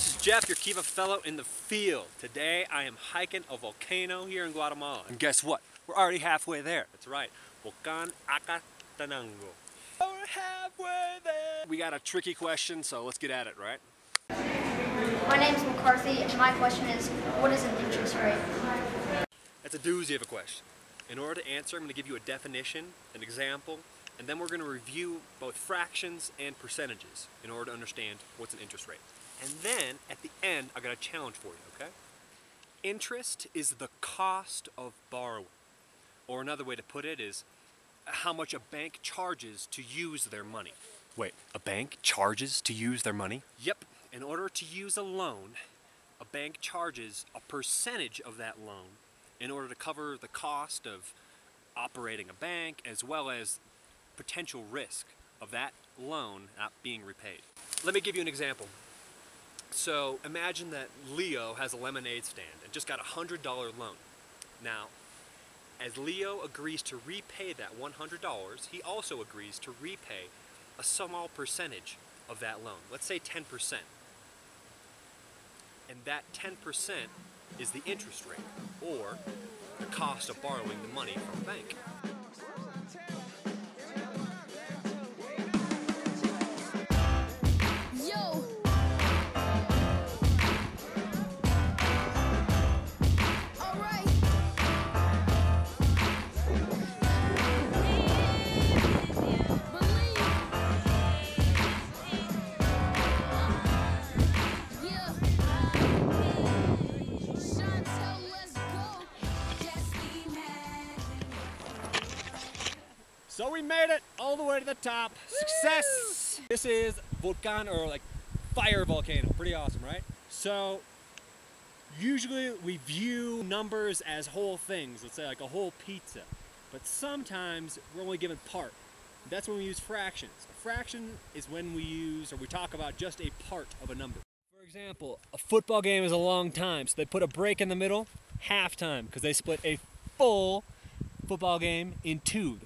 this is Jeff, your Kiva fellow in the field. Today I am hiking a volcano here in Guatemala. And guess what? We're already halfway there. That's right, Volcan Acatenango. We're halfway there. We got a tricky question, so let's get at it, right? My name is McCarthy, and my question is, what is an interest rate? That's a doozy of a question. In order to answer, I'm going to give you a definition, an example, and then we're going to review both fractions and percentages in order to understand what's an interest rate. And then, at the end, I got a challenge for you, okay? Interest is the cost of borrowing. Or another way to put it is how much a bank charges to use their money. Wait, a bank charges to use their money? Yep, in order to use a loan, a bank charges a percentage of that loan in order to cover the cost of operating a bank as well as potential risk of that loan not being repaid. Let me give you an example. So imagine that Leo has a lemonade stand and just got a $100 loan. Now, as Leo agrees to repay that $100, he also agrees to repay a small percentage of that loan. Let's say 10%. And that 10% is the interest rate, or the cost of borrowing the money from a bank. So we made it all the way to the top. Success! This is volcan or like fire volcano. Pretty awesome, right? So usually we view numbers as whole things. Let's say like a whole pizza. But sometimes we're only given part. That's when we use fractions. A fraction is when we use or we talk about just a part of a number. For example, a football game is a long time, so they put a break in the middle, halftime, because they split a full football game in two,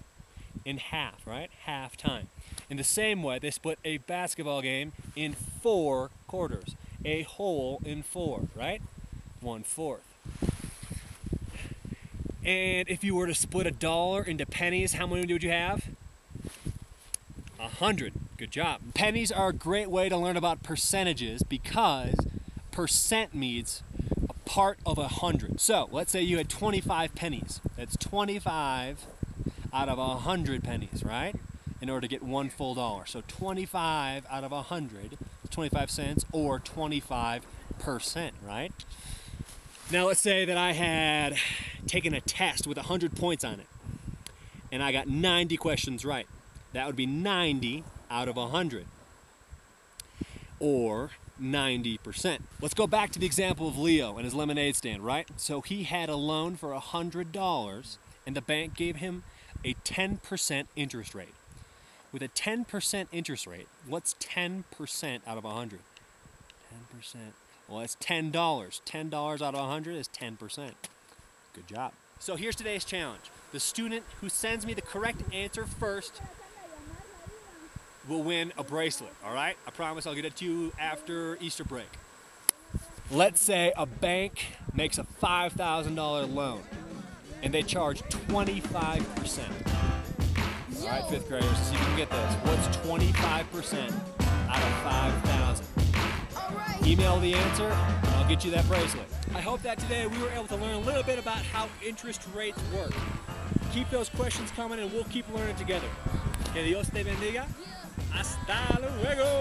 in half, right? Half time. In the same way, they split a basketball game in four quarters, a whole in four, right? One fourth. And if you were to split a dollar into pennies, how many would you have? A hundred. Good job. Pennies are a great way to learn about percentages because percent means a part of a hundred. So let's say you had 25 pennies. That's 25 out of a hundred pennies, right? In order to get one full dollar. So 25 out of a hundred is 25 cents or 25 percent, right? Now let's say that I had taken a test with 100 points on it and I got 90 questions right. That would be 90 out of 100 or 90%. Let's go back to the example of Leo and his lemonade stand, right? So he had a loan for $100 and the bank gave him a 10% interest rate. With a 10% interest rate, what's 10% out of 100? 10%. Well, that's $10. $10 out of 100 is 10%. Good job. So here's today's challenge. The student who sends me the correct answer first will win a bracelet, all right? I promise I'll get it to you after Easter break. Let's say a bank makes a $5,000 loan and they charge 25%. All right, fifth graders, see if you can get this. What's 25% out of 5,000? All right. Email the answer, and I'll get you that bracelet. I hope that today we were able to learn a little bit about how interest rates work. Keep those questions coming, and we'll keep learning together. Que Dios te bendiga. Hasta luego.